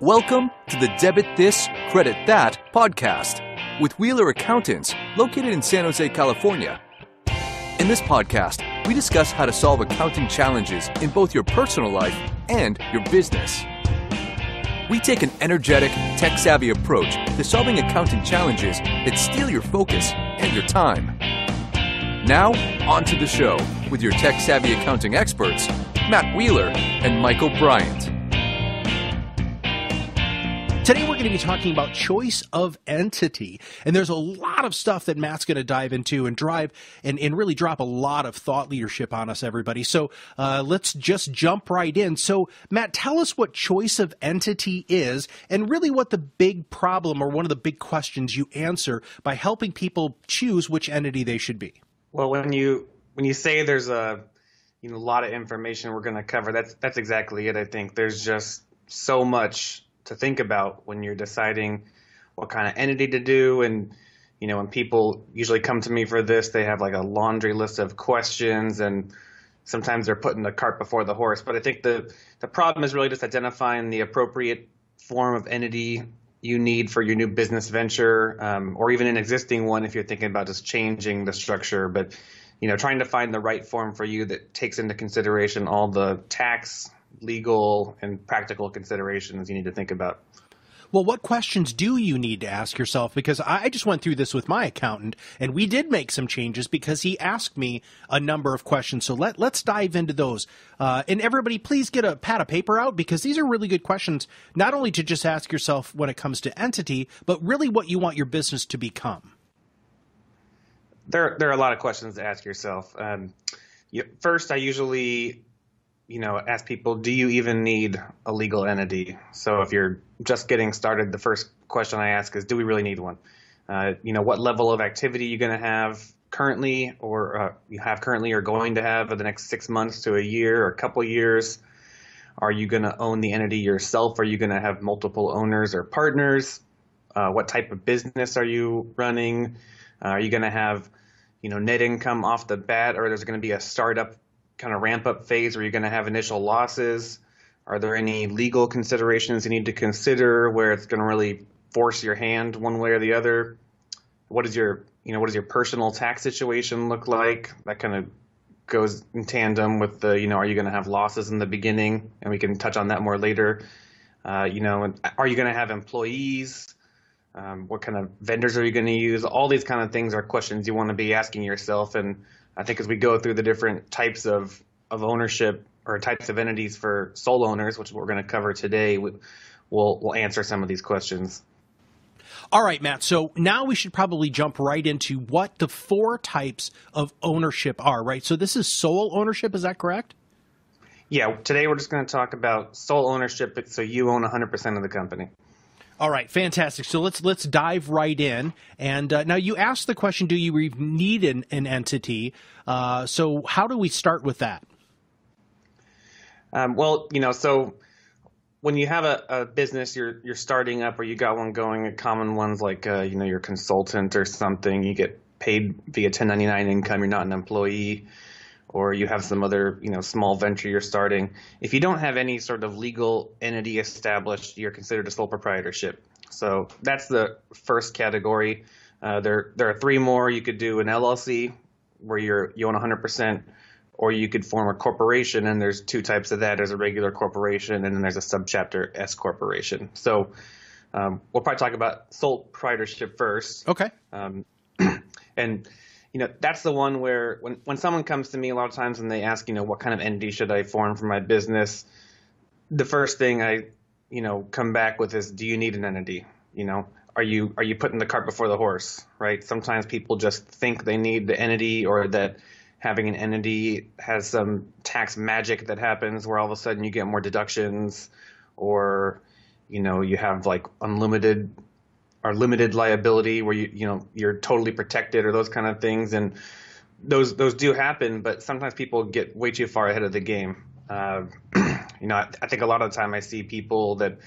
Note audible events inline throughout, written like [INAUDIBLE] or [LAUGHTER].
Welcome to the Debit This, Credit That podcast with Wheeler Accountants located in San Jose, California. In this podcast, we discuss how to solve accounting challenges in both your personal life and your business. We take an energetic, tech savvy approach to solving accounting challenges that steal your focus and your time. Now, on to the show with your tech savvy accounting experts, Matt Wheeler and Michael Bryant. Today, we're going to be talking about choice of entity. And there's a lot of stuff that Matt's going to dive into and drive and, and really drop a lot of thought leadership on us, everybody. So uh, let's just jump right in. So, Matt, tell us what choice of entity is and really what the big problem or one of the big questions you answer by helping people choose which entity they should be. Well, when you when you say there's a you know a lot of information we're going to cover, that's that's exactly it. I think there's just so much to think about when you're deciding what kind of entity to do. And you know when people usually come to me for this they have like a laundry list of questions and sometimes they're putting the cart before the horse. But i think the the problem is really just identifying the appropriate form of entity you need for your new business venture um, or even an existing one if you're thinking about just changing the structure. But you know trying to find the right form for you that takes into consideration all the tax legal and practical considerations you need to think about. Well, what questions do you need to ask yourself? Because I just went through this with my accountant, and we did make some changes because he asked me a number of questions. So let let's dive into those. Uh, and everybody, please get a pad of paper out because these are really good questions. Not only to just ask yourself when it comes to entity, but really what you want your business to become. There, there are a lot of questions to ask yourself. Um, you, first, I usually you know, ask people, do you even need a legal entity? So if you're just getting started, the first question I ask is, do we really need one? Uh, you know, what level of activity you're going to have currently, or uh, you have currently, or going to have for the next six months to a year or a couple years? Are you going to own the entity yourself? Are you going to have multiple owners or partners? Uh, what type of business are you running? Uh, are you going to have, you know, net income off the bat, or there's going to be a startup kind of ramp up phase where you're going to have initial losses? Are there any legal considerations you need to consider where it's going to really force your hand one way or the other? What is your you know what does your personal tax situation look like? That kind of goes in tandem with the you know are you going to have losses in the beginning? And we can touch on that more later. Uh, you know, are you going to have employees? Um, what kind of vendors are you going to use? All these kind of things are questions you want to be asking yourself and I think as we go through the different types of, of ownership or types of entities for sole owners, which we're going to cover today, we, we'll, we'll answer some of these questions. All right, Matt. So now we should probably jump right into what the four types of ownership are, right? So this is sole ownership, is that correct? Yeah, today we're just going to talk about sole ownership, so you own 100% of the company. All right, fantastic. So let's let's dive right in. And uh, now you asked the question: Do you need an, an entity? Uh, so how do we start with that? Um, well, you know, so when you have a, a, business you're you're starting up, or you got one going, a common ones like uh, you know your consultant or something, you get paid via 1099 income. You're not an employee or you have some other you know small venture you're starting if you don't have any sort of legal entity established you're considered a sole proprietorship. So that's the first category. Uh, there there are three more. You could do an llc where you're you own 100% or you could form a corporation and there's two types of that. There's a regular corporation and then there's a subchapter s corporation. So um, we'll probably talk about sole proprietorship first. Okay. Um, [CLEARS THROAT] and you know, that's the one where when, when someone comes to me a lot of times and they ask, you know, what kind of entity should I form for my business, the first thing I, you know, come back with is, do you need an entity? You know, are you are you putting the cart before the horse, right? Sometimes people just think they need the entity or that having an entity has some tax magic that happens where all of a sudden you get more deductions or you know you have like unlimited are limited liability where you you know you're totally protected or those kind of things and those those do happen but sometimes people get way too far ahead of the game uh, [CLEARS THROAT] you know I, I, think a lot of the time I see people that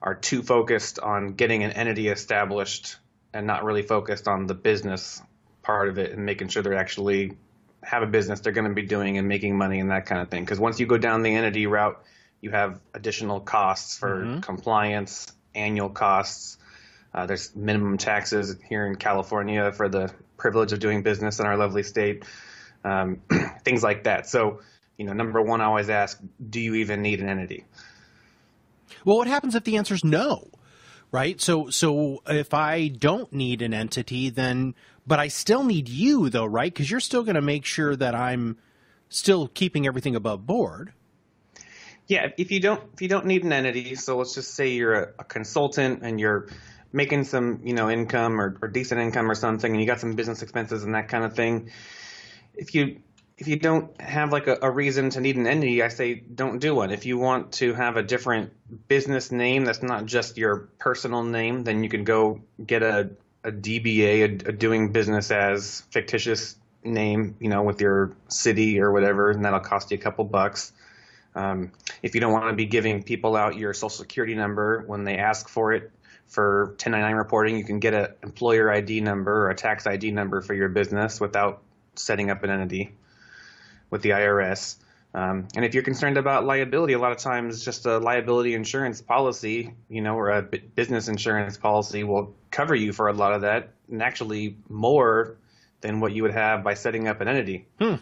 are too focused on getting an entity established and not really focused on the business part of it and making sure they're actually have a business they're going to be doing and making money and that kind of thing because once you go down the entity route you have additional costs for mm-hmm. compliance, annual costs. Uh, there's minimum taxes here in California for the privilege of doing business in our lovely state, um, [CLEARS THROAT] things like that. So, you know, number one, I always ask, do you even need an entity? Well, what happens if the answer is no? Right. So, so if I don't need an entity, then, but I still need you though, right? Because you're still going to make sure that I'm still keeping everything above board. Yeah, if you don't if you don't need an entity, so let's just say you're a, a consultant and you're making some you know income or, or, decent income or something, and you got some business expenses and that kind of thing. If you if you don't have like a, a reason to need an entity, I say don't do one. If you want to have a different business name that's not just your personal name, then you can go get a a DBA, a, a doing business as fictitious name, you know, with your city or whatever, and that'll cost you a couple bucks. Um, if you don't want to be giving people out your social security number when they ask for it for 1099 reporting, you can get an employer ID number or a tax ID number for your business without setting up an entity with the IRS. Um, and if you're concerned about liability, a lot of times just a liability insurance policy, you know, or a business insurance policy will cover you for a lot of that, and actually more than what you would have by setting up an entity. Hmm.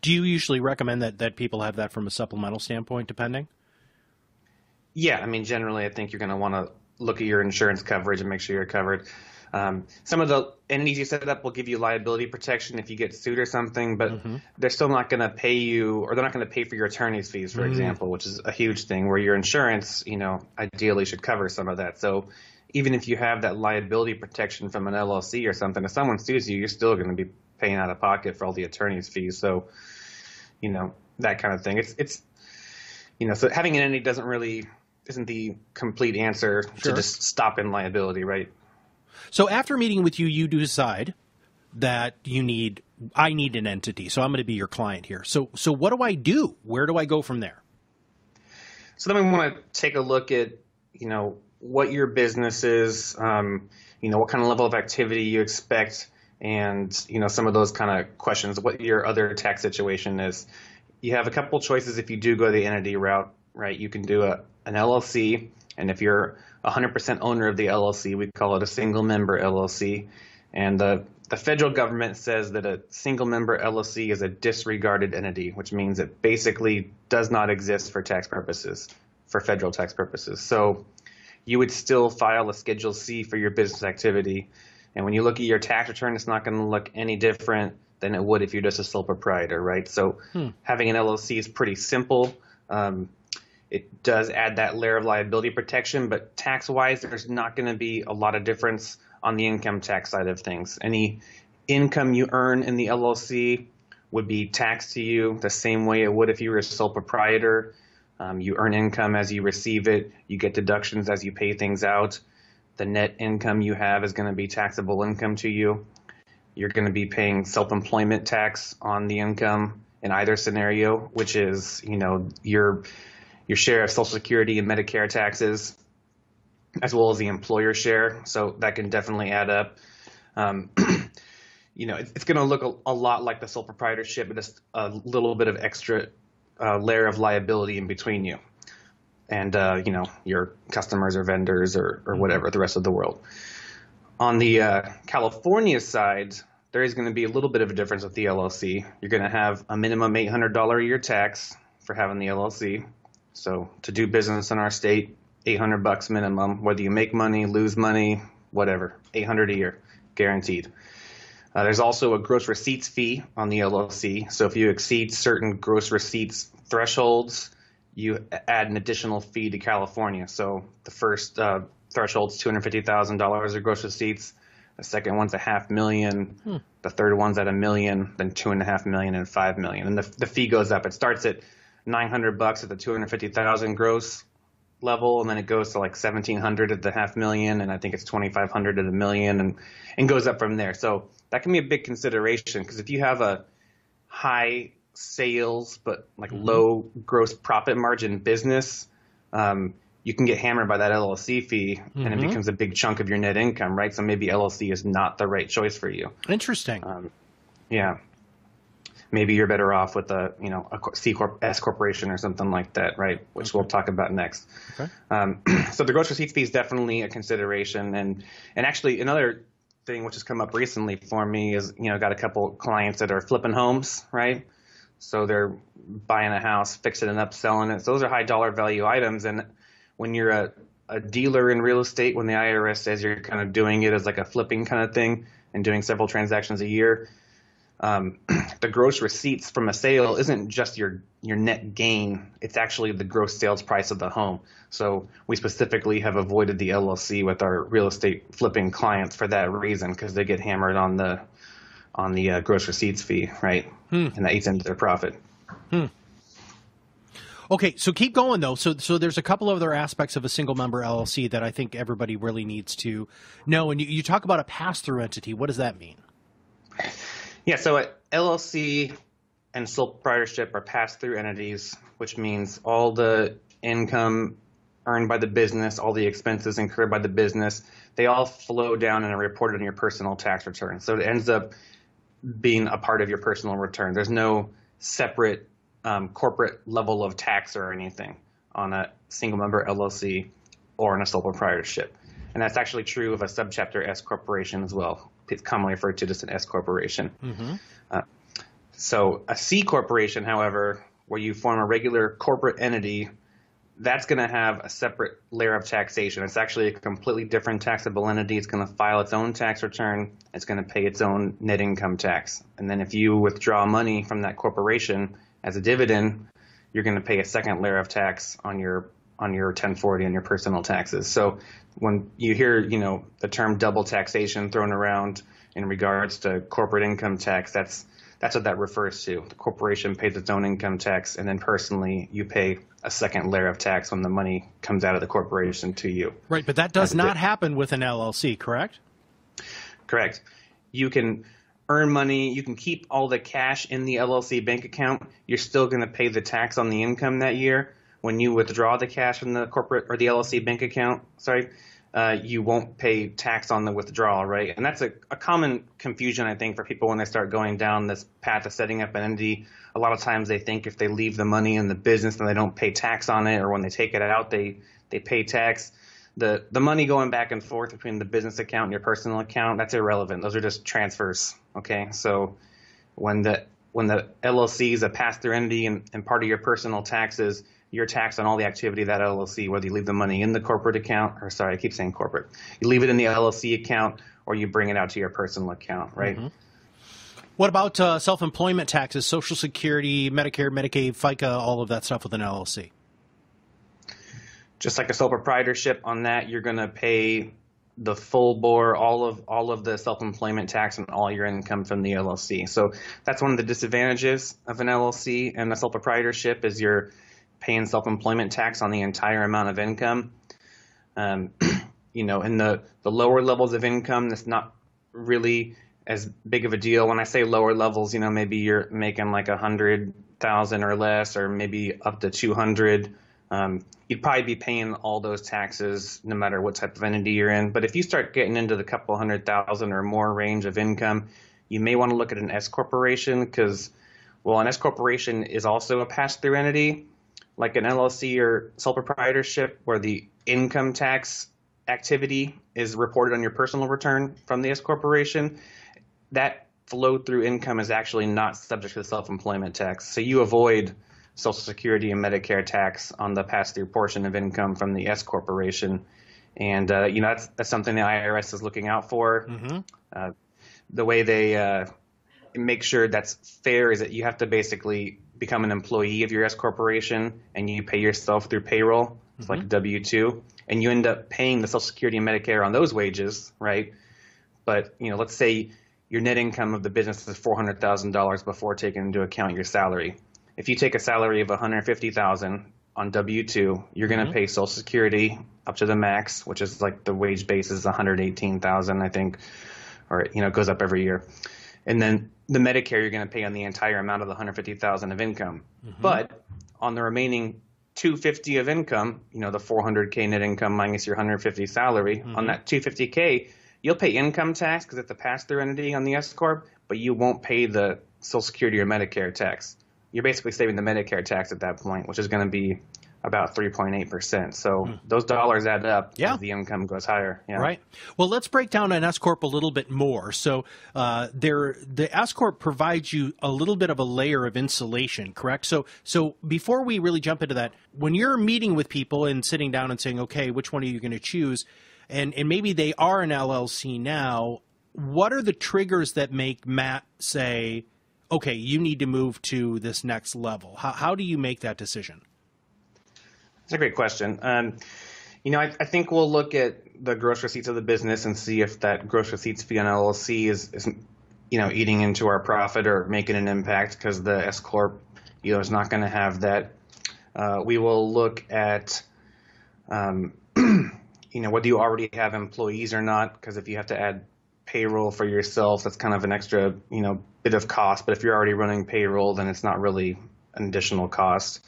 Do you usually recommend that, that people have that from a supplemental standpoint, depending? Yeah, I mean, generally, I think you're going to want to look at your insurance coverage and make sure you're covered. Um, some of the entities you set up will give you liability protection if you get sued or something, but mm-hmm. they're still not going to pay you, or they're not going to pay for your attorney's fees, for mm-hmm. example, which is a huge thing. Where your insurance, you know, ideally should cover some of that. So even if you have that liability protection from an LLC or something, if someone sues you, you're still going to be paying out of pocket for all the attorney's fees. So, you know, that kind of thing. It's it's you know, so having an entity doesn't really isn't the complete answer sure. to just stop in liability, right? So after meeting with you, you do decide that you need I need an entity. So I'm going to be your client here. So so what do I do? Where do I go from there? So then we want to take a look at, you know, what your business is, um, you know, what kind of level of activity you expect, and you know some of those kind of questions. What your other tax situation is. You have a couple choices if you do go the entity route, right? You can do a an LLC, and if you're 100% owner of the LLC, we call it a single member LLC. And the the federal government says that a single member LLC is a disregarded entity, which means it basically does not exist for tax purposes, for federal tax purposes. So you would still file a Schedule C for your business activity. And when you look at your tax return, it's not going to look any different than it would if you're just a sole proprietor, right? So hmm. having an LLC is pretty simple. Um, it does add that layer of liability protection, but tax wise, there's not going to be a lot of difference on the income tax side of things. Any income you earn in the LLC would be taxed to you the same way it would if you were a sole proprietor. Um, you earn income as you receive it. You get deductions as you pay things out. The net income you have is going to be taxable income to you. You're going to be paying self-employment tax on the income in either scenario, which is, you know, your your share of Social Security and Medicare taxes, as well as the employer share. So that can definitely add up. Um, [CLEARS THROAT] you know, it's, it's going to look a, a, lot like the sole proprietorship, but just a little bit of extra uh, layer of liability in between you and uh, you know your customers or vendors or, or whatever the rest of the world. On the uh, California side, there is going to be a little bit of a difference with the LLC. You're going to have a minimum $800 a year tax for having the LLC. So to do business in our state, 800 bucks minimum, whether you make money, lose money, whatever, 800 a year, guaranteed. Uh, there's also a gross receipts fee on the LLC. So if you exceed certain gross receipts thresholds, you add an additional fee to California. So the first uh, threshold is $250,000 of gross receipts. The second one's a half million. Hmm. The third one's at a million, then two and a half million and five million. And the, the fee goes up. It starts at 900 bucks at the 250,000 gross level, and then it goes to like 1,700 at the half million, and I think it's 2,500 at a million, and and goes up from there. So that can be a big consideration because if you have a high sales but like mm-hmm. low gross profit margin business, um, you can get hammered by that LLC fee, mm-hmm. and it mm-hmm. becomes a big chunk of your net income, right? So maybe LLC is not the right choice for you. Interesting. Um, yeah. Maybe you're better off with a you know a C corp S corporation or something like that, right? Which okay. we'll talk about next. Okay. Um, [CLEARS THROAT] so the gross receipts fee is definitely a consideration, and and actually another thing which has come up recently for me is you know got a couple clients that are flipping homes, right? So they're buying a house, fixing it up, selling it. So those are high dollar value items, and when you're a a dealer in real estate, when the IRS says you're kind of doing it as like a flipping kind of thing and doing several transactions a year, um, [CLEARS THROAT] the gross receipts from a sale isn't just your your net gain; it's actually the gross sales price of the home. So we specifically have avoided the LLC with our real estate flipping clients for that reason, because they get hammered on the on the uh, gross receipts fee, right? Hmm. And that eats into their profit. Hmm. Okay, so keep going though. So so there's a couple other aspects of a single member LLC that I think everybody really needs to know. And you, you talk about a pass through entity. What does that mean? Yeah, so a LLC and sole proprietorship are pass through entities, which means all the income earned by the business, all the expenses incurred by the business, they all flow down and are reported on your personal tax return. So it ends up being a part of your personal return. There's no separate um, corporate level of tax or anything on a single member LLC or in a sole proprietorship. And that's actually true of a subchapter S corporation as well. It's commonly referred to as an S corporation. Mm-hmm. Uh, so a C corporation, however, where you form a regular corporate entity, that's going to have a separate layer of taxation. It's actually a completely different taxable entity. It's going to file its own tax return. It's going to pay its own net income tax. And then if you withdraw money from that corporation as a dividend, you're going to pay a second layer of tax on your on your 1040 and your personal taxes. So when you hear, you know, the term double taxation thrown around in regards to corporate income tax, that's that's what that refers to. The corporation pays its own income tax, and then personally, you pay a second layer of tax when the money comes out of the corporation to you. Right, but that does not happen with an LLC, correct? Correct. You can earn money, you can keep all the cash in the LLC bank account. You're still going to pay the tax on the income that year, when you withdraw the cash from the corporate or the LLC bank account, sorry, uh, you won't pay tax on the withdrawal, right? And that's a, a, common confusion, I think, for people when they start going down this path of setting up an entity. A lot of times they think if they leave the money in the business, then they don't pay tax on it, or when they take it out, they they pay tax. The the money going back and forth between the business account and your personal account, that's irrelevant. Those are just transfers, okay? So when the when the LLC is a pass-through entity and, and part of your personal taxes, you're taxed on all the activity of that LLC, whether you leave the money in the corporate account, or sorry, I keep saying corporate. You leave it in the LLC account, or you bring it out to your personal account, right? Mm-hmm. What about uh, self-employment taxes, Social Security, Medicare, Medicaid, FICA, all of that stuff with an LLC? Just like a sole proprietorship, on that you're going to pay the full bore all of all of the self-employment tax and all your income from the LLC. So that's one of the disadvantages of an LLC and a sole proprietorship is you're paying self-employment tax on the entire amount of income. Um, [CLEARS THROAT] you know, in the, the lower levels of income, that's not really as big of a deal. When I say lower levels, you know, maybe you're making like a hundred thousand or less, or maybe up to two hundred. Um, you'd probably be paying all those taxes no matter what type of entity you're in. But if you start getting into the couple hundred thousand or more range of income, you may want to look at an S corporation because, well, an S corporation is also a pass-through entity, like an LLC or sole proprietorship where the income tax activity is reported on your personal return from the S corporation, that flow through income is actually not subject to the self employment tax. So you avoid Social Security and Medicare tax on the pass through portion of income from the S corporation. And, uh, you know, that's, that's something the IRS is looking out for. Mm-hmm. Uh, the way they uh, make sure that's fair is that you have to basically become an employee of your S corporation and you pay yourself through payroll, it's mm-hmm. like W two, and you end up paying the Social Security and Medicare on those wages, right? But you know, let's say your net income of the business is four hundred thousand dollars before taking into account your salary. If you take a salary of one hundred fifty thousand on W two, you're going to mm-hmm. pay Social Security up to the max, which is like the wage base is one hundred eighteen thousand, I think, or you know, it goes up every year and then the Medicare you're going to pay on the entire amount of the 150,000 of income. Mm-hmm. But on the remaining 250 of income, you know, the 400k net income minus your 150 salary, mm-hmm. on that 250k, you'll pay income tax because it's a pass-through entity on the S corp, but you won't pay the Social Security or Medicare tax. You're basically saving the Medicare tax at that point, which is going to be about 3.8%. So mm. those dollars add up yeah. as the income goes higher. Yeah. Right. Well, let's break down an S corp a little bit more. So uh, there, the S corp provides you a little bit of a layer of insulation, correct? So, so before we really jump into that, when you're meeting with people and sitting down and saying, okay, which one are you going to choose? And, and maybe they are an LLC now. What are the triggers that make Matt say, okay, you need to move to this next level? How, how do you make that decision? It's a great question. Um, you know, I, I, think we'll look at the gross receipts of the business and see if that gross receipts fee on LLC is, is you know, eating into our profit or making an impact because the S corp, you know, is not going to have that. Uh, we will look at, um, [CLEARS THROAT] you know, whether you already have employees or not, because if you have to add payroll for yourself, that's kind of an extra, you know, bit of cost. But if you're already running payroll, then it's not really an additional cost.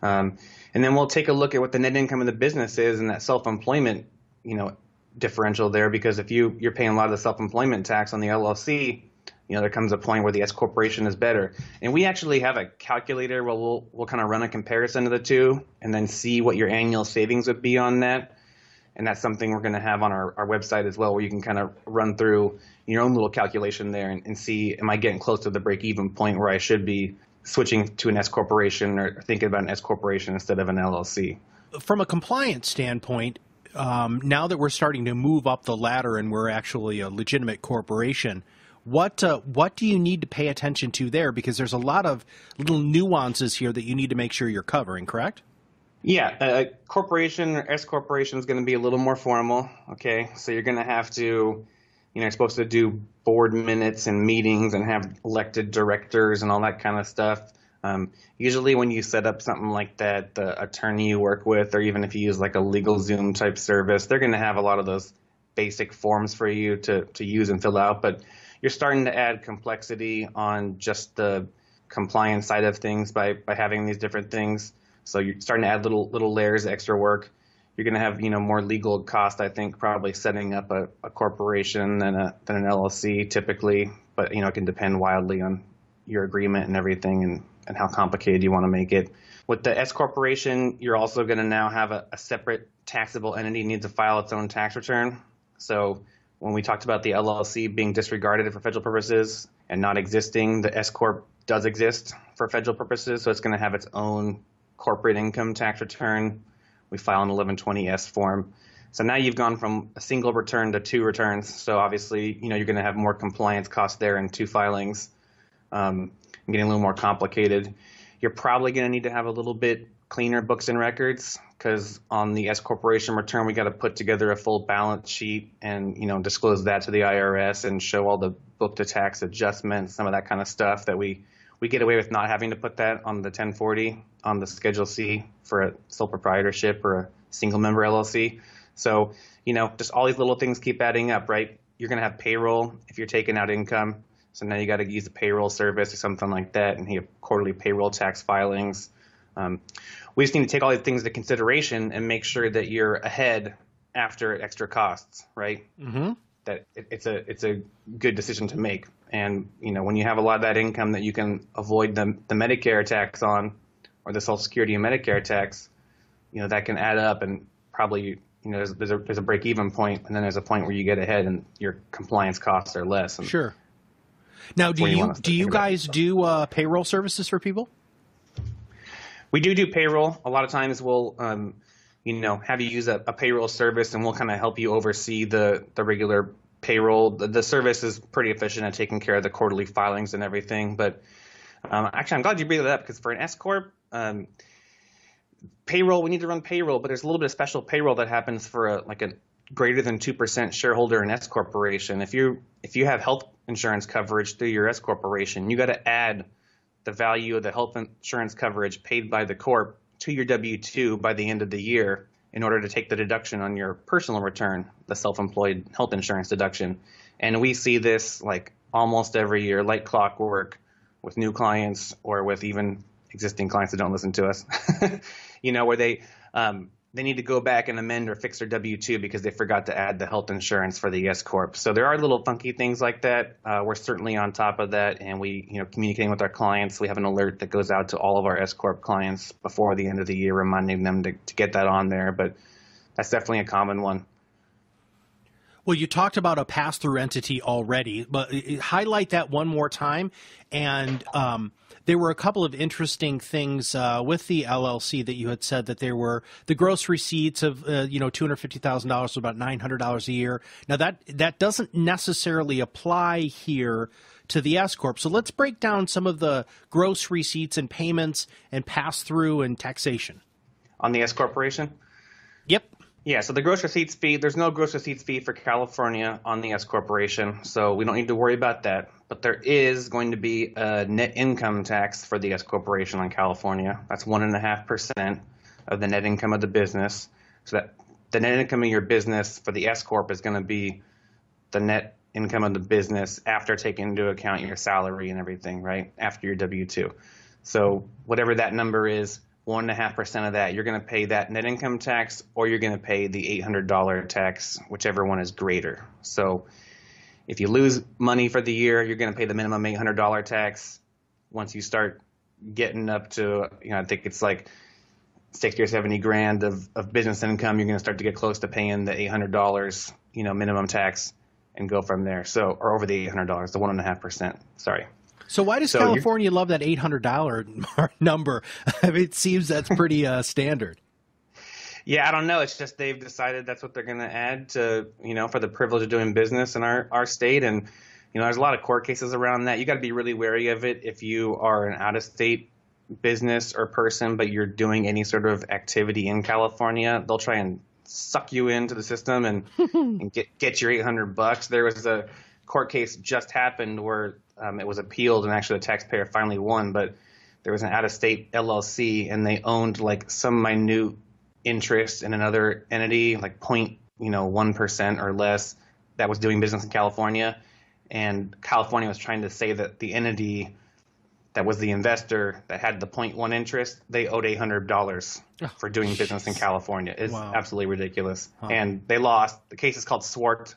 Um, and then we'll take a look at what the net income of the business is and that self-employment, you know, differential there. Because if you you're paying a lot of the self-employment tax on the LLC, you know, there comes a point where the S corporation is better. And we actually have a calculator where we'll we'll kind of run a comparison of the two and then see what your annual savings would be on that. And that's something we're going to have on our, our website as well, where you can kind of run through your own little calculation there and, and see, am I getting close to the break even point where I should be switching to an S corporation or thinking about an S corporation instead of an LLC. From a compliance standpoint, um, now that we're starting to move up the ladder and we're actually a legitimate corporation, what uh, what do you need to pay attention to there? Because there's a lot of little nuances here that you need to make sure you're covering. Correct? Yeah, a corporation or S corporation is going to be a little more formal. Okay, so you're going to have to you know, you're supposed to do board minutes and meetings and have elected directors and all that kind of stuff. Um, usually, when you set up something like that, the attorney you work with, or even if you use like a LegalZoom type service, they're going to have a lot of those basic forms for you to, to use and fill out. But you're starting to add complexity on just the compliance side of things by, by having these different things. So you're starting to add little little layers of extra work you're going to have you know more legal cost. I think probably setting up a, a corporation than a than an LLC typically, but you know it can depend wildly on your agreement and everything and and how complicated you want to make it. With the S corporation, you're also going to now have a, a separate taxable entity needs to file its own tax return. So when we talked about the LLC being disregarded for federal purposes and not existing, the S corp does exist for federal purposes, so it's going to have its own corporate income tax return we file an 1120S form. So now you've gone from a single return to two returns. So obviously, you know, you're going to have more compliance costs there in two filings. Um, getting a little more complicated. You're probably going to need to have a little bit cleaner books and records because on the S corporation return, we got to put together a full balance sheet and you know disclose that to the IRS and show all the book to tax adjustments, some of that kind of stuff that we we get away with not having to put that on the 1040 on the Schedule C for a sole proprietorship or a single member LLC. So, you know, just all these little things keep adding up, right? You're going to have payroll if you're taking out income. So now you got to use a payroll service or something like that, and you have quarterly payroll tax filings. Um, we just need to take all these things into consideration and make sure that you're ahead after extra costs, right? Mm-hmm. That it, it's a it's a good decision to make. And you know, when you have a lot of that income that you can avoid the the Medicare tax on, or the Social Security and Medicare tax, you know, that can add up and probably you know there's, there's a there's a break even point, and then there's a point where you get ahead and your compliance costs are less. And sure. Now, do you, you do you guys do uh, payroll services for people? We do do payroll. A lot of times we'll, um, you know, have you use a, a payroll service, and we'll kind of help you oversee the the regular payroll. The, the, service is pretty efficient at taking care of the quarterly filings and everything. But um, actually, I'm glad you brought that up because for an S corp, um, payroll we need to run payroll, but there's a little bit of special payroll that happens for a, like a greater than two percent shareholder in S corporation. If you if you have health insurance coverage through your S corporation, you got to add the value of the health insurance coverage paid by the corp to your W two by the end of the year in order to take the deduction on your personal return, the self-employed health insurance deduction. And we see this like almost every year, like clockwork, with new clients or with even existing clients that don't listen to us. [LAUGHS] you know, where they um, they need to go back and amend or fix their W two because they forgot to add the health insurance for the S corp. So there are little funky things like that. Uh, we're certainly on top of that, and we, you know, communicating with our clients. We have an alert that goes out to all of our S corp clients before the end of the year, reminding them to, to get that on there. But that's definitely a common one. Well, you talked about a pass through entity already, but uh, highlight that one more time. And um, there were a couple of interesting things uh, with the LLC that you had said that there were the gross receipts of uh, you know two hundred fifty thousand dollars, about nine hundred dollars a year. Now that that doesn't necessarily apply here to the S corp. So let's break down some of the gross receipts and payments and pass through and taxation on the S corporation. Yeah, so the gross receipts fee, there's no gross receipts fee for California on the S corporation, so we don't need to worry about that. But there is going to be a net income tax for the S corporation on California. That's one and a half percent of the net income of the business. So that the net income of your business for the S corp is going to be the net income of the business after taking into account your salary and everything, right? After your W two. So whatever that number is, one and a half percent of that, you're going to pay that net income tax, or you're going to pay the eight hundred dollar tax, whichever one is greater. So, if you lose money for the year, you're going to pay the minimum eight hundred dollar tax. Once you start getting up to, you know, I think it's like sixty or seventy grand of, of business income, you're going to start to get close to paying the eight hundred dollars, you know, minimum tax, and go from there. So, or over the eight hundred dollars, the one and a half percent. Sorry. So why does so California love that eight hundred dollar [LAUGHS] number? I mean, it seems that's pretty uh, standard. Yeah, I don't know. It's just they've decided that's what they're going to add to you know for the privilege of doing business in our our state, and you know there's a lot of court cases around that. You got to be really wary of it if you are an out of state business or person, but you're doing any sort of activity in California. They'll try and suck you into the system and, [LAUGHS] and get get your 800 bucks. There was a court case just happened where um, it was appealed, and actually the taxpayer finally won. But there was an out-of-state LLC, and they owned like some minute interest in another entity, like point you know one percent or less, that was doing business in California, and California was trying to say that the entity that was the investor that had the 0.1 interest, they owed $800 for doing business in California. It's wow. absolutely ridiculous. Huh. And they lost. The case is called Swart,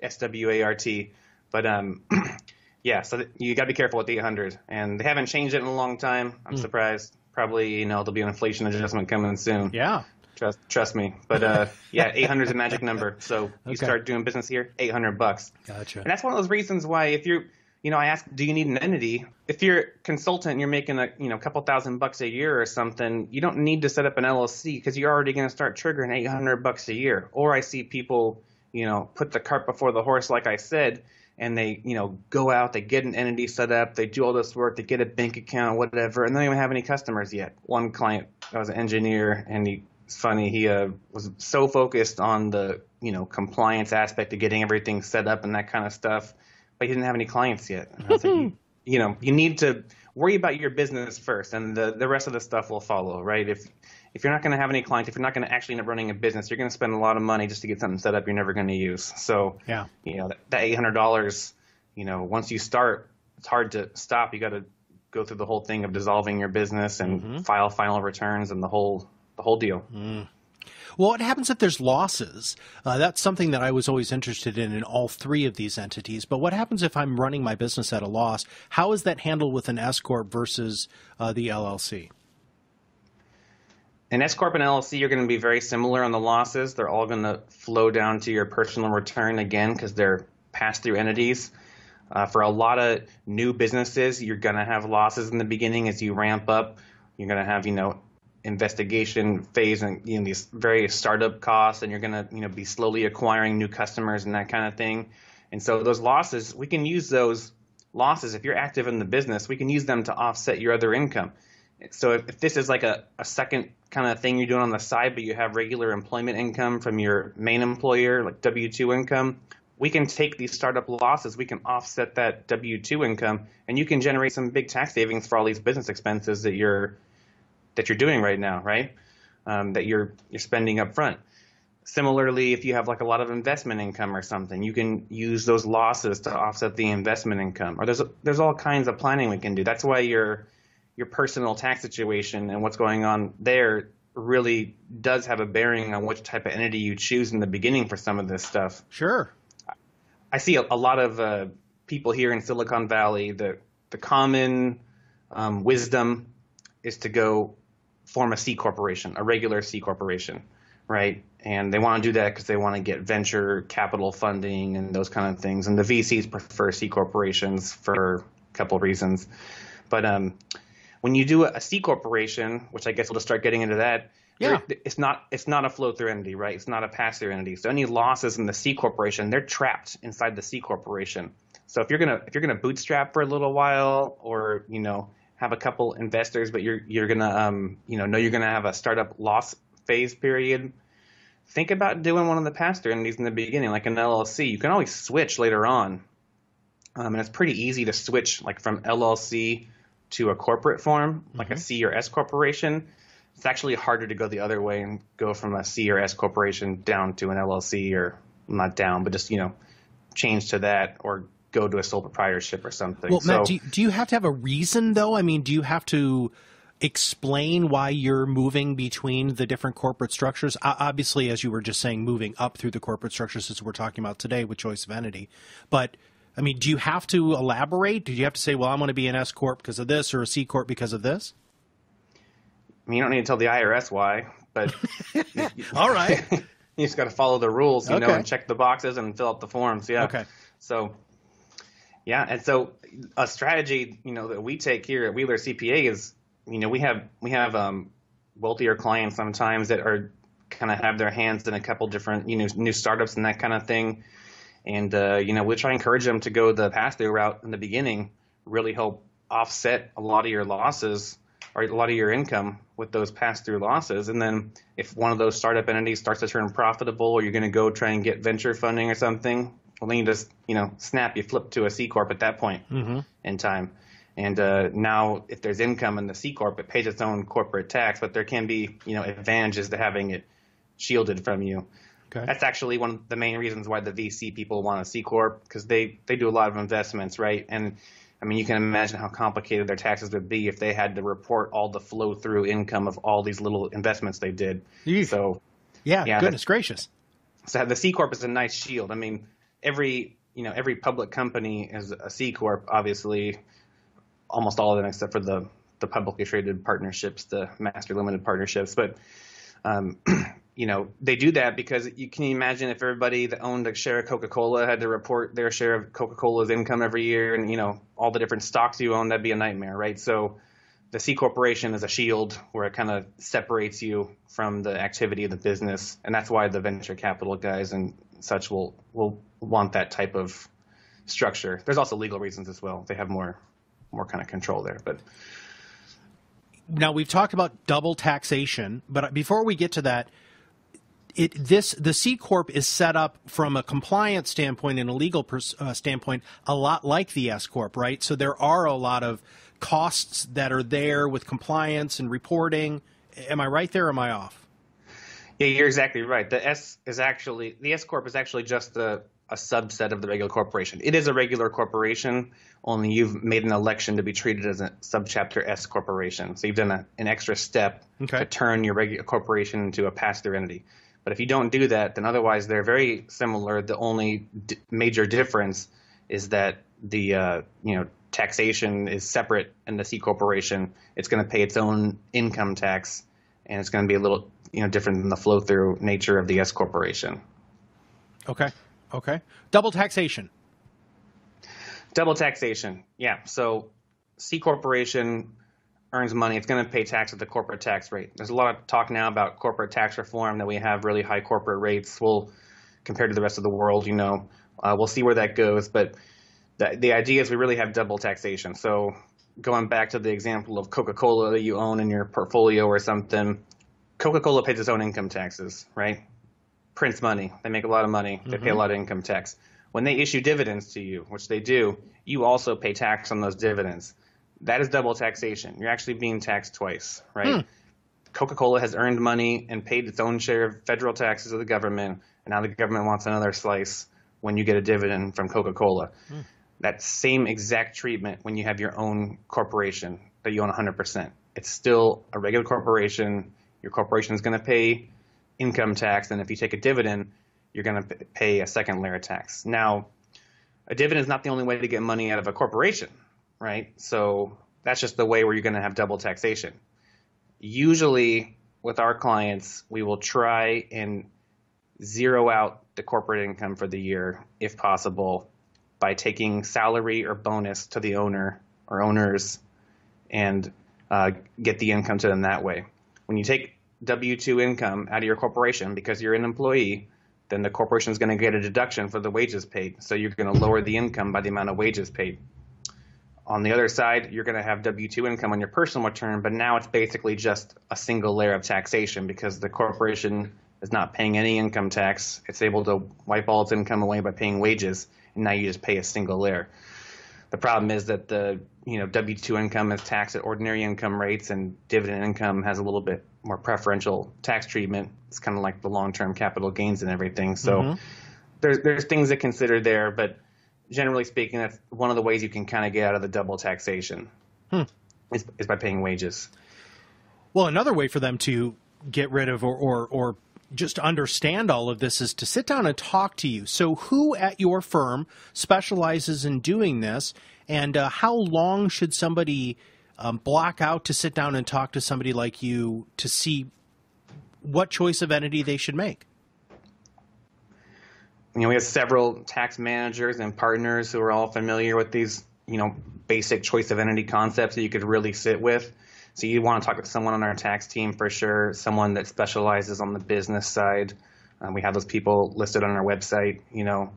S W A R T. But um, [CLEARS THROAT] yeah, so you got to be careful with the 800, and they haven't changed it in a long time. I'm mm. surprised. Probably, you know, there'll be an inflation adjustment coming soon. Yeah. Trust, trust me. But uh, [LAUGHS] yeah, 800 is a magic number. So you okay. start doing business here, 800 bucks. Gotcha. And that's one of those reasons why if you're, you know, I ask, do you need an entity? If you're a consultant, and you're making a, you know, couple thousand bucks a year or something. You don't need to set up an LLC because you're already going to start triggering 800 bucks a year. Or I see people, you know, put the cart before the horse, like I said and they you know go out they get an entity set up they do all this work they get a bank account whatever and they don't even have any customers yet. One client I was an engineer and he it's funny he uh, was so focused on the you know compliance aspect of getting everything set up and that kind of stuff but he didn't have any clients yet. And I was like, [LAUGHS] you know you need to worry about your business first and the the rest of the stuff will follow right? If if you're not going to have any clients, if you're not going to actually end up running a business, you're going to spend a lot of money just to get something set up you're never going to use. So, yeah, you know, that, that $800, you know, once you start, it's hard to stop. You got to go through the whole thing of dissolving your business and mm-hmm. file final returns and the whole the whole deal. Mm. Well, what happens if there's losses? Uh, that's something that I was always interested in in all three of these entities. But what happens if I'm running my business at a loss? How is that handled with an S corp versus uh, the LLC? In S corp and LLC, you're going to be very similar on the losses. They're all going to flow down to your personal return again because they're pass-through entities. Uh, for a lot of new businesses, you're going to have losses in the beginning as you ramp up. You're going to have, you know, investigation phase and you know these various startup costs, and you're going to, you know, be slowly acquiring new customers and that kind of thing. And so those losses, we can use those losses if you're active in the business. We can use them to offset your other income. So if, if this is like a, a second kind of thing you're doing on the side, but you have regular employment income from your main employer, like W 2 income, we can take these startup losses, we can offset that W 2 income, and you can generate some big tax savings for all these business expenses that you're that you're doing right now, right? Um, that you're you're spending up front. Similarly, if you have like a lot of investment income or something, you can use those losses to offset the investment income. Or there's there's all kinds of planning we can do. That's why you're your personal tax situation and what's going on there really does have a bearing on which type of entity you choose in the beginning for some of this stuff. Sure. I see a, a lot of uh, people here in Silicon Valley. The the common um, wisdom is to go form a C corporation, a regular C corporation, right? And they want to do that because they want to get venture capital funding and those kind of things. And the VCs prefer C corporations for a couple of reasons. But um, when you do a C corporation, which I guess we'll just start getting into that, yeah. it's not it's not a flow through entity, right? It's not a pass through entity. So any losses in the C corporation, they're trapped inside the C corporation. So if you're gonna if you're gonna bootstrap for a little while, or you know have a couple investors, but you're you're gonna um, you know know you're gonna have a startup loss phase period. Think about doing one of the pass through entities in the beginning, like an LLC. You can always switch later on, um, and it's pretty easy to switch like from LLC to a corporate form, like mm-hmm. a C or S corporation. It's actually harder to go the other way and go from a C or S corporation down to an LLC or not down, but just you know change to that or go to a sole proprietorship or something. Well, so, Matt, do you, do you have to have a reason though? I mean, do you have to explain why you're moving between the different corporate structures? Obviously, as you were just saying, moving up through the corporate structures as we're talking about today with choice of entity. But I mean, do you have to elaborate? Do you have to say, well, I'm going to be an S corp because of this or a C corp because of this? I mean, you don't need to tell the IRS why, but [LAUGHS] all right, [LAUGHS] you just got to follow the rules, you okay. know, and check the boxes and fill out the forms. Yeah. Okay. So yeah, and so a strategy, you know, that we take here at Wheeler CPA is, you know, we have we have um, wealthier clients sometimes that are kind of have their hands in a couple different, you know, new startups and that kind of thing, and uh, you know, we try to encourage them to go the pass through route in the beginning, really help offset a lot of your losses or a lot of your income with those pass through losses, and then if one of those startup entities starts to turn profitable, or you're going to go try and get venture funding or something, well, then you just, you know, snap, you flip to a C corp at that point mm-hmm. in time. And uh, now, if there's income in the C corp, it pays its own corporate tax, but there can be, you know, advantages to having it shielded from you. Okay. That's actually one of the main reasons why the VC people want a C corp because they they do a lot of investments, right? And I mean, you can imagine how complicated their taxes would be if they had to report all the flow through income of all these little investments they did. Eesh. So, yeah, yeah goodness gracious. So the C corp is a nice shield. I mean, every you know every public company is a C corp. Obviously, almost all of them except for the the publicly traded partnerships, the master limited partnerships. But um, [CLEARS THROAT] you know they do that because you can imagine if everybody that owned a share of Coca-Cola had to report their share of Coca-Cola's income every year, and you know all the different stocks you own, that'd be a nightmare, right? So the C corporation is a shield where it kind of separates you from the activity of the business, and that's why the venture capital guys and such will will want that type of structure. There's also legal reasons as well. They have more more kind of control there, but now we've talked about double taxation, but before we get to that, it this the C corp is set up from a compliance standpoint and a legal pers- uh, standpoint a lot like the S corp, right? So there are a lot of costs that are there with compliance and reporting. Am I right there? Or am I off? Yeah, you're exactly right. The S is actually the S corp is actually just a, a subset of the regular corporation. It is a regular corporation, only you've made an election to be treated as a subchapter S corporation. So you've done a, an extra step okay. to turn your regular corporation into a pass-through entity. But if you don't do that, then otherwise they're very similar. The only d- major difference is that the uh, you know taxation is separate in the C corporation. It's going to pay its own income tax, and it's going to be a little you know different than the flow through nature of the S corporation. Okay. Okay. Double taxation. Double taxation. Yeah. So C corporation earns money. It's going to pay tax at the corporate tax rate. There's a lot of talk now about corporate tax reform that we have really high corporate rates. Well, compared to the rest of the world, you know, uh, we'll see where that goes. But the, the idea is we really have double taxation. So going back to the example of Coca-Cola that you own in your portfolio or something, Coca-Cola pays its own income taxes, right? Prints money. They make a lot of money. They mm-hmm. pay a mm-hmm. lot of income tax. When they issue dividends to you, which they do, you also pay tax on those dividends. That is double taxation. You're actually being taxed twice, right? Hmm. Coca-Cola has earned money and paid its own share of federal taxes to the government, and now the government wants another slice when you get a dividend from Coca-Cola. Hmm. That same exact treatment when you have your own corporation that you own 100%. It's still a regular corporation your corporation is going to pay income tax, and if you take a dividend, you're going to pay a second layer of tax. Now, a dividend is not the only way to get money out of a corporation, right? So that's just the way where you're going to have double taxation. Usually, with our clients, we will try and zero out the corporate income for the year if possible by taking salary or bonus to the owner or owners and uh, get the income to them that way. When you take W 2 income out of your corporation because you're an employee, then the corporation is going to get a deduction for the wages paid. So you're going to lower the income by the amount of wages paid. On the other side, you're going to have W 2 income on your personal return, but now it's basically just a single layer of taxation because the corporation is not paying any income tax. It's able to wipe all its income away by paying wages and now you just pay a single layer. The problem is that the you know W two income is taxed at ordinary income rates, and dividend income has a little bit more preferential tax treatment. It's kind of like the long term capital gains and everything. So mm-hmm. there's there's things to consider there, but generally speaking, that's one of the ways you can kind of get out of the double taxation hmm. is, is by paying wages. Well, another way for them to get rid of or, or, or just understand all of this is to sit down and talk to you. So, who at your firm specializes in doing this, and uh, how long should somebody um, block out to sit down and talk to somebody like you to see what choice of entity they should make? You know, we have several tax managers and partners who are all familiar with these, you know, basic choice of entity concepts that you could really sit with. So you want to talk to someone on our tax team for sure, someone that specializes on the business side. Um, we have those people listed on our website, you know,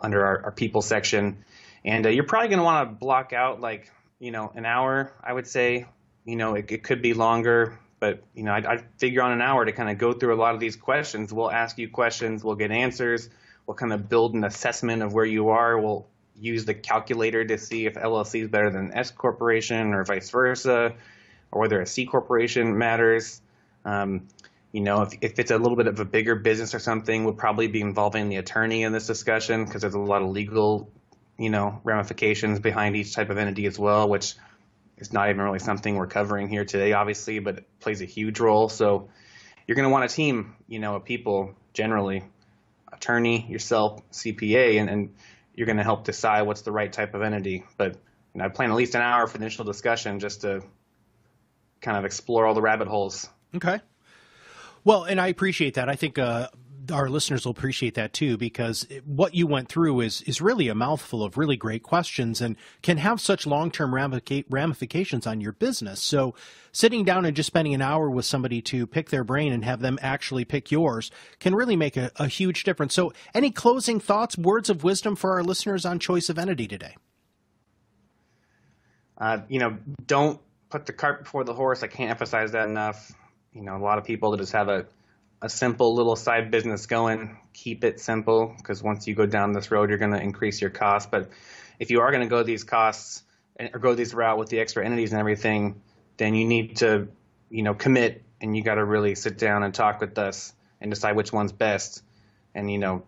under our, our people section. And uh, you're probably going to want to block out like, you know, an hour, I would say. You know, it, it could be longer, but, you know, I'd, I'd figure on an hour to kind of go through a lot of these questions. We'll ask you questions, we'll get answers, we'll kind of build an assessment of where you are. We'll use the calculator to see if LLC is better than S corporation or vice versa or whether a C corporation matters. Um, you know, if, if it's a little bit of a bigger business or something, we'll probably be involving the attorney in this discussion because there's a lot of legal, you know, ramifications behind each type of entity as well, which is not even really something we're covering here today, obviously, but it plays a huge role. So you're going to want a team, you know, of people generally, attorney, yourself, CPA, and, and you're going to help decide what's the right type of entity. But you know, I plan at least an hour for the initial discussion just to kind of explore all the rabbit holes. Okay. Well, and I appreciate that. I think uh, our listeners will appreciate that too, because what you went through is is really a mouthful of really great questions and can have such long term ramifications on your business. So, sitting down and just spending an hour with somebody to pick their brain and have them actually pick yours can really make a, a huge difference. So, any closing thoughts, words of wisdom for our listeners on choice of entity today? Uh, you know, don't put the cart before the horse. I can't emphasize that enough. You know, a lot of people that just have a a simple little side business going, keep it simple because once you go down this road, you're going to increase your costs. But if you are going to go these costs or go this route with the extra entities and everything, then you need to, you know, commit and you got to really sit down and talk with us and decide which one's best. And you know,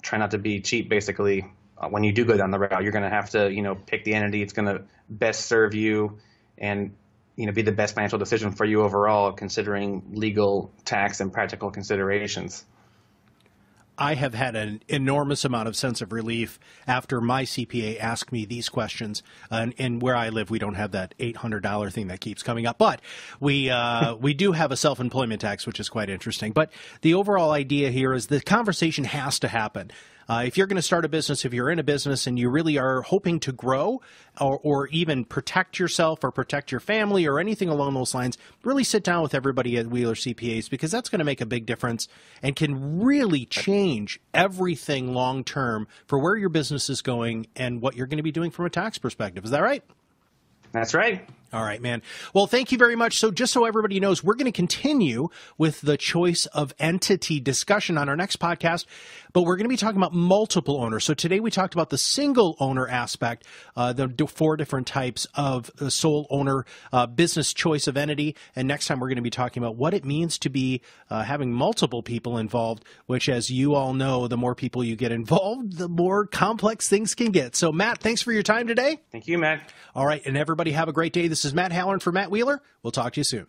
try not to be cheap. Basically, uh, when you do go down the route, you're going to have to, you know, pick the entity. It's going to best serve you and you know be the best financial decision for you overall, considering legal, tax, and practical considerations. I have had an enormous amount of sense of relief after my CPA asked me these questions. And, and where I live, we don't have that eight hundred dollar thing that keeps coming up, but we uh, [LAUGHS] we do have a self employment tax, which is quite interesting. But the overall idea here is the conversation has to happen. Uh, if you're going to start a business, if you're in a business and you really are hoping to grow or, or even protect yourself or protect your family or anything along those lines, really sit down with everybody at Wheeler CPAs because that's going to make a big difference and can really change everything long term for where your business is going and what you're going to be doing from a tax perspective. Is that right? That's right. All right, man. Well, thank you very much. So, just so everybody knows, we're going to continue with the choice of entity discussion on our next podcast, but we're going to be talking about multiple owners. So, today we talked about the single owner aspect, uh, the four different types of sole owner uh, business choice of entity. And next time we're going to be talking about what it means to be uh, having multiple people involved, which, as you all know, the more people you get involved, the more complex things can get. So, Matt, thanks for your time today. Thank you, Matt. All right. And everybody have a great day. This this is Matt Halloran for Matt Wheeler. We'll talk to you soon.